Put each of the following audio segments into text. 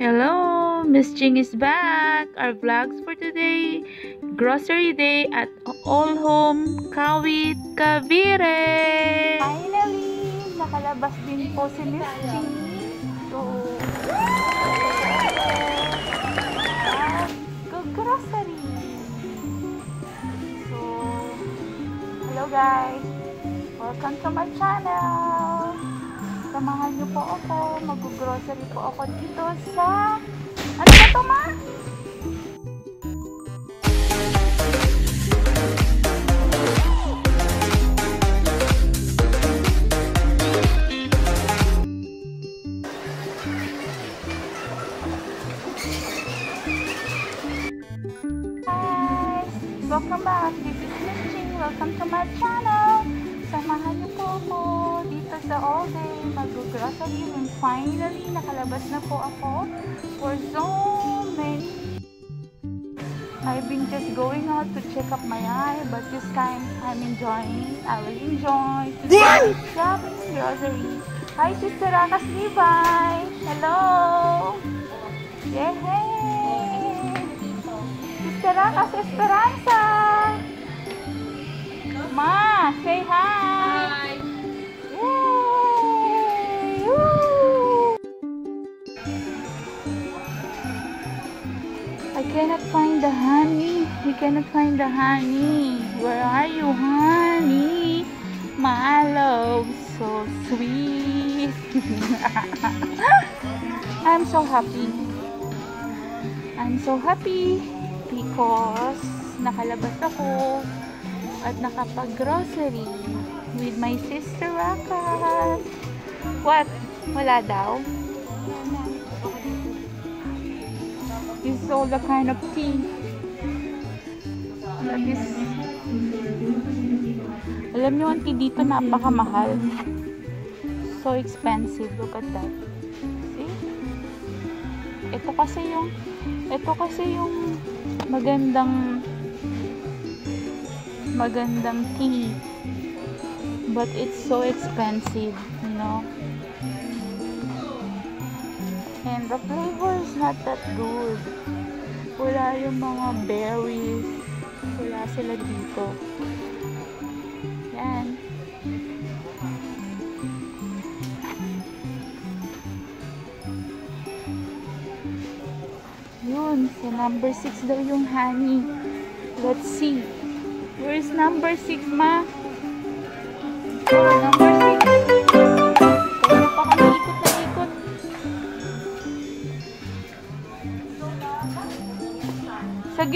Hello, Miss Jing is back. Our vlogs for today, grocery day at All Home Kawit Cavite. Finally, nakalabas din po si Miss Jing. So, grocery. So, hello guys. Welcome to my channel. Samahan niyo po ako. Mag-grocery po ako dito sa... I've been just going out to check up my eye but this time I'm enjoying I will enjoy to do shopping grocery Hi Sister Akas Levi Hello. Yay Sister Akas Esperanza Ma, say hi. Cannot find the honey. We cannot find the honey. Where are you, honey? My love, so sweet. I'm so happy. I'm so happy because nakalabas ako at nakapag-grocery with my sister Rakas. What? Wala daw? This is all the kind of tea. That is alam nyo tea dito napakamahal. So expensive. Look at that. See? Ito kasi yung ito kasi yung magandang magandang tea. But it's so expensive, you know. And the flavor not that good. Wala yung mga berries. Wala sila dito. Yan. Yun, sa number 6 daw yung honey. Let's see. Where's number 6, ma? Number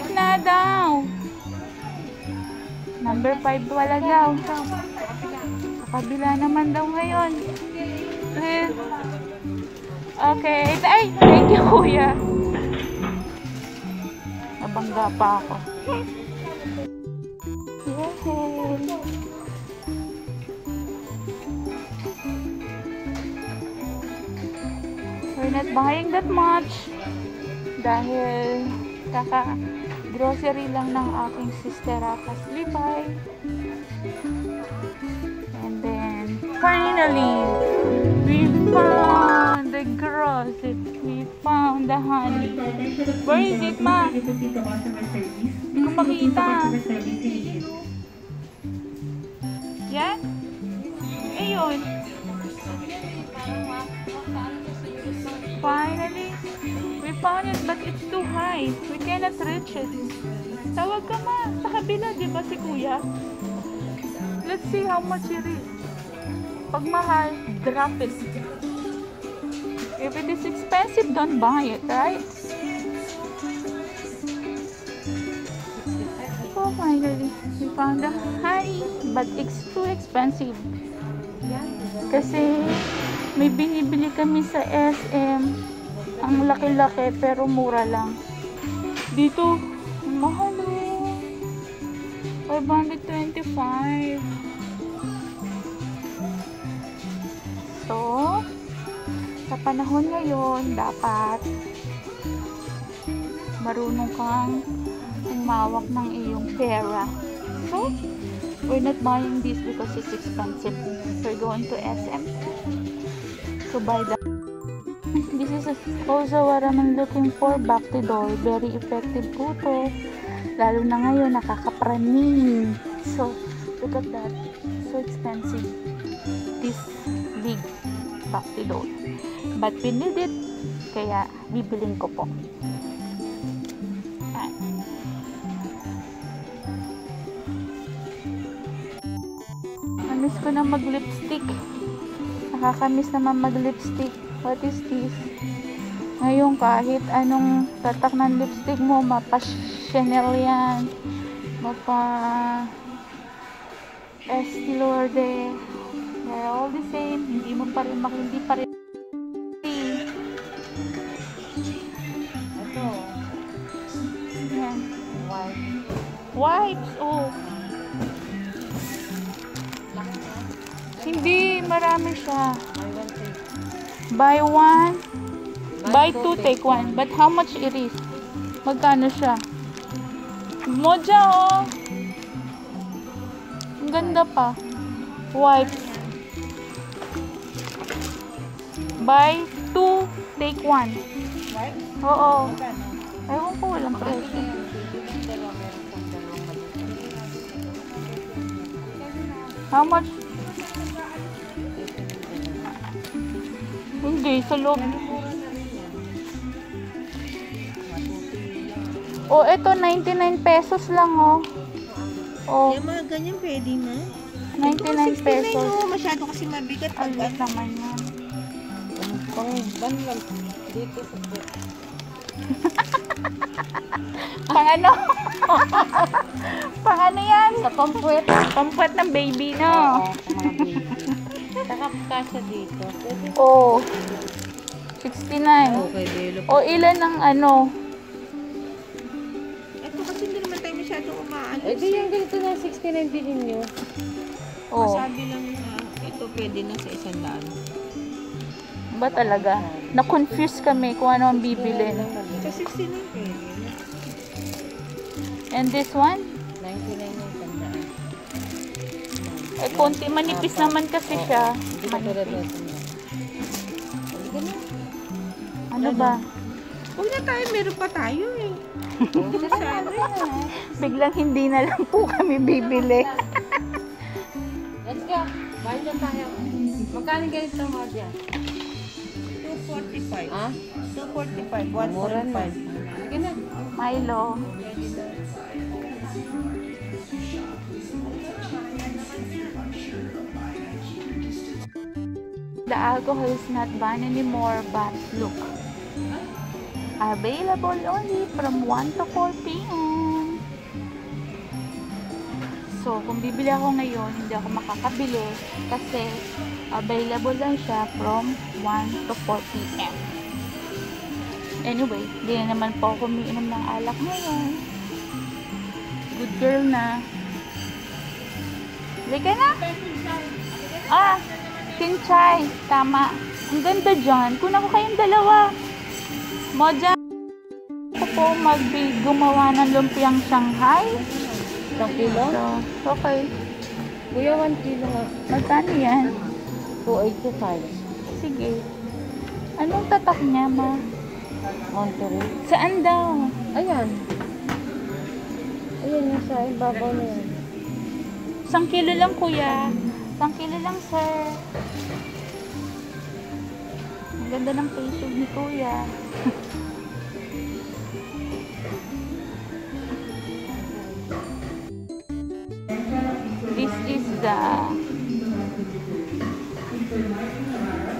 gitna daw. Number 5 wala daw. Sa kabila naman daw ngayon. Eh. Okay. Ay, thank you, kuya. Nabangga pa ako. Yay! We're not buying that much dahil kaka grocery lang ng aking sister Akas Levi. And then, finally, we found the grocery. We found the honey. Where is it, ma? Hindi ko makita. Yan? Found it but it's too high. We cannot reach it. Tawag ka ma. Sa kabila, di ba si kuya? Let's see how much it is. Pag mahal, drop it. If it is expensive, don't buy it, right? So finally, we found the honey, but it's too expensive. Kasi may binibili kami sa SM. Ang laki-laki pero mura lang. Dito, mahal oh. 525. So, sa panahon ngayon, dapat marunong kang umawak ng iyong pera. So, we're not buying this because it's expensive. We're going to SM to buy the This is also what I'm looking for. Bactidol. Very effective po to. Lalo na ngayon, nakakapraning. So, look at that. So expensive. This big Bactidol. But we need it. Kaya, bibiling ko po. Namiss ko na mag-lipstick. Nakakamiss naman mag-lipstick. What is this? Ngayon, kahit anong tatak ng lipstick mo, mapa Chanel yan. Mapa Estee Lauder. They're all the same. Hindi mo pa rin hindi pa rin Ito, yan. white. Wipes, oh. Hindi, marami siya. Buy one, buy two, take one. But how much it is? Magkano siya? Moja, oh. Ang ganda pa. Wipes. Buy two, take one. White? Oo. Ewan ko, walang presyo. How much? Hindi, sa loob. Ano. Oh, ito 99 pesos lang, oh. Oh, Yung mga ganyan pwede na. 99 pesos. No, masyado kasi mabigat pag Alit naman yan. Pang ban lang. Dito sa Pang ano? Pang ano yan? Sa pampuwet. Pampuat ng baby, no? Oo, mga baby. Saka kasya dito. Pwede. Oh. 69. Okay, Belo. O ilan ang ano? Ito kasi hindi naman tayo masyado umaalis. Eh di yung ganito na 69 bilhin nyo. Oh. Sabi lang na ito pwede na sa isang daan. Ba talaga? Na-confuse kami kung ano ang bibilin. Sa 69 pwede. And this one? 99 yung tandaan. Eh, konti. Manipis naman kasi siya. Manipis. Ano ba? Huwag na tayo, meron pa tayo eh. Biglang hindi na lang po kami bibili. Let's go. Bahay na tayo. Magkano ganito mo dyan? 245. Ha? 245. Mura na. 145. Sige na. Milo. The alcohol is not banned anymore, but look. Available only from 1 to 4 p.m. So, kung bibili ako ngayon, hindi ako makakabili kasi available lang siya from 1 to 4 p.m. Anyway, hindi na naman po ako umiinom ng alak ngayon. Good girl na. Halika na. Ah, kinchay. Tama. Ang ganda dyan. Kuna ko kayong dalawa. Moja. Ako po mag gumawa ng lumpiang Shanghai. Isang kilo? So, okay. Kuya, 1 kilo. Magkano yan? 285. Sige. Anong tatak niya, ma? Monterey. Saan daw? Ayan. Ayan yung sa ibabaw na yan. Isang kilo lang, kuya. Isang kilo lang, sir. Ang ganda ng facial ni kuya. This is the...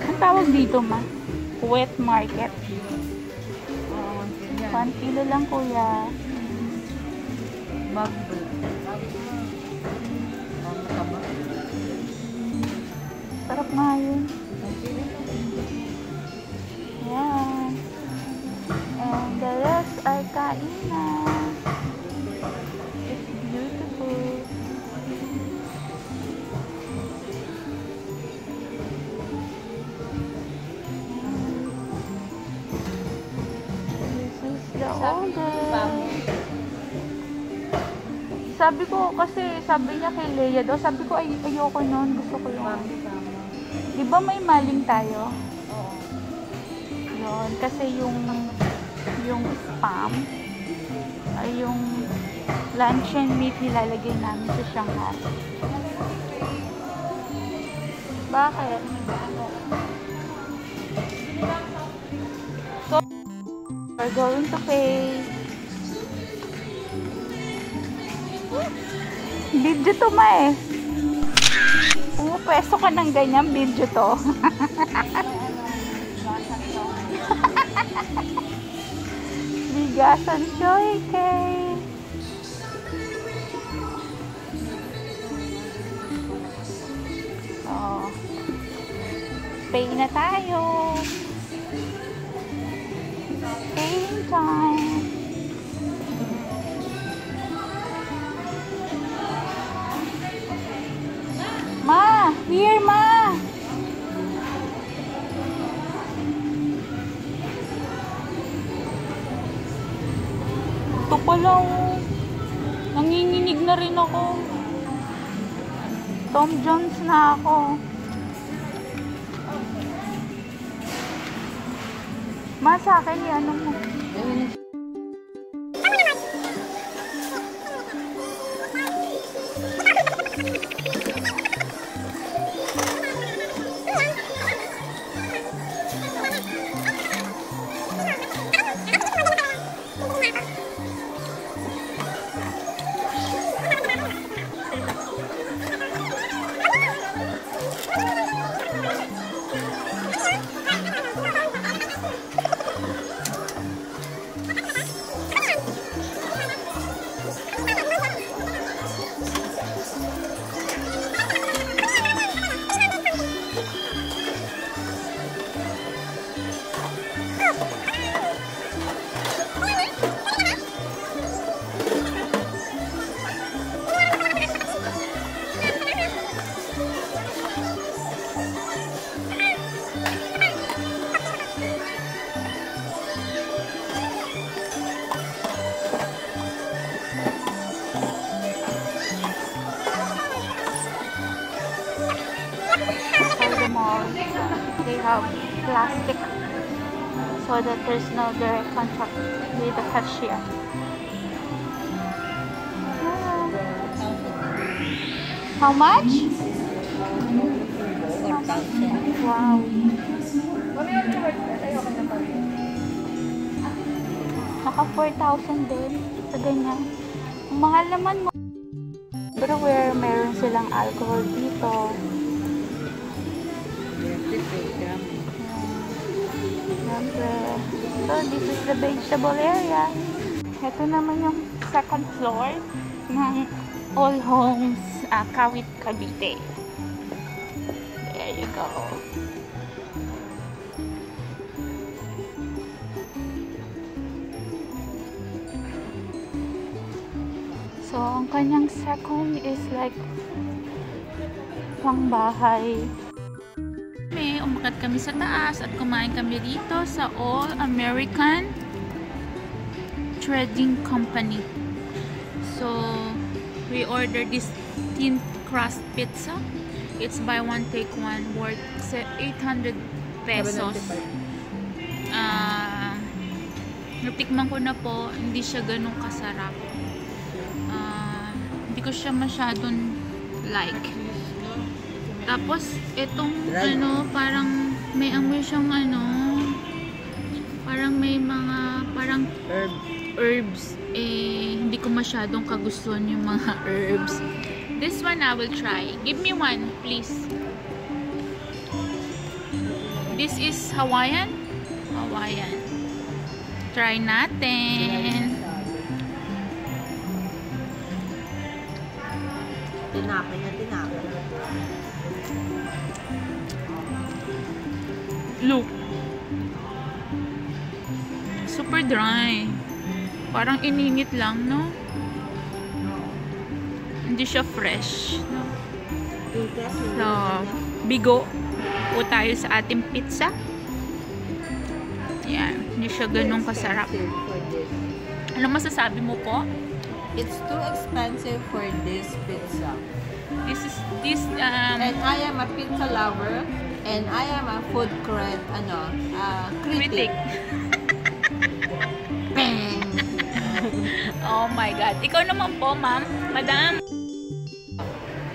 Ang tawag dito, ma? Wet market. Yan. One kilo lang, kuya. Bag Sarap nga yun. Ang kilo to. Yan. And the rest are kainan. It's beautiful. Sabi ko, kasi sabi niya kay Leia daw, sabi ko ay ayoko nun, gusto ko yung. Di ba may maling tayo? Oo. Yun, kasi yung yung spam ay yung luncheon meat nilalagay namin sa Shanghai. Bakit? So, we're going to pay. Video to ma eh. Pumupwesto ka ng ganyan, video to. Bigasan siya eh, kay. So, pay na tayo. Paying time. Ma! Here, ma! Ito pala, oh. Nanginginig na rin ako. Tom Jones na ako. Ma, sa akin, ano mo? So that there's no direct contact with the cashier. How much? Wow. Naka 4,000 din sa ganyan. Mahal naman mo. Where meron silang alcohol dito. Siyempre. So, this is the vegetable area. Ito naman yung second floor ng All Homes uh, Kawit Cavite. There you go. So, ang kanyang second is like pangbahay. Kami, umakat kami sa taas at kumain kami dito sa All American Trading Company. So, we ordered this thin crust pizza. It's buy one take one worth se- 800 pesos. Ah, natikman ko na po, hindi siya ganun kasarap. Ah, hindi ko siya masyadong like. Tapos, itong ano, parang may amoy siyang ano, parang may mga, parang Herb. herbs. Eh, hindi ko masyadong kagustuhan yung mga herbs. This one I will try. Give me one, please. This is Hawaiian? Hawaiian. Try natin. Tinapay na Look. Super dry. Parang ininit lang, no? Hindi siya fresh. No? So, bigo po tayo sa ating pizza. Yan. Hindi siya ganun kasarap. Ano masasabi mo po? It's too expensive for this pizza. This is, this, um, And I am a pizza lover. And I am a food crit, ano, uh, critic. Critic. Bang! Oh my God. Ikaw naman po, ma'am. Madam.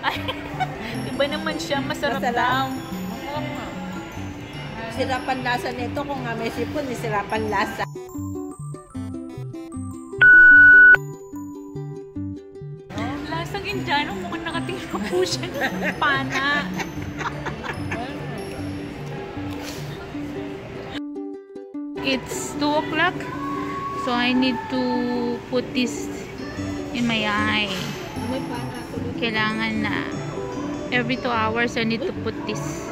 Iba naman siya. Masarap, Masarap. daw. Sirapan lasa nito kung nga may sipon, sirapan lasa. Lasang Indiano, mukhang nakatingin po siya ng pana. It's 2 o'clock. So I need to put this in my eye. Kailangan na every 2 hours I need to put this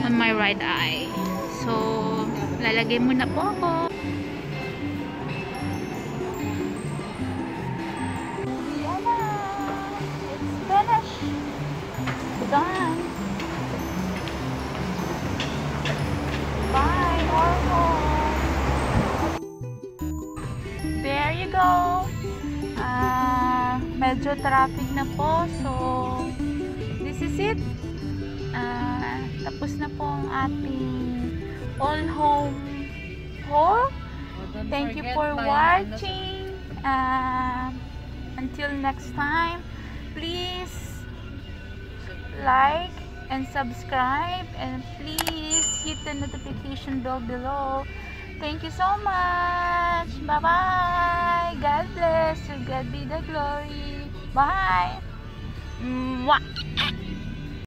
on my right eye. So, lalagay muna po ako. Traffic na po. So, this is it. Ah, tapos na po ang ating all home haul. Thank you for watching. Um, until next time, please like and subscribe and please hit the notification bell below. Thank you so much. Bye bye. God bless. To God be the glory. Bye. Mwah.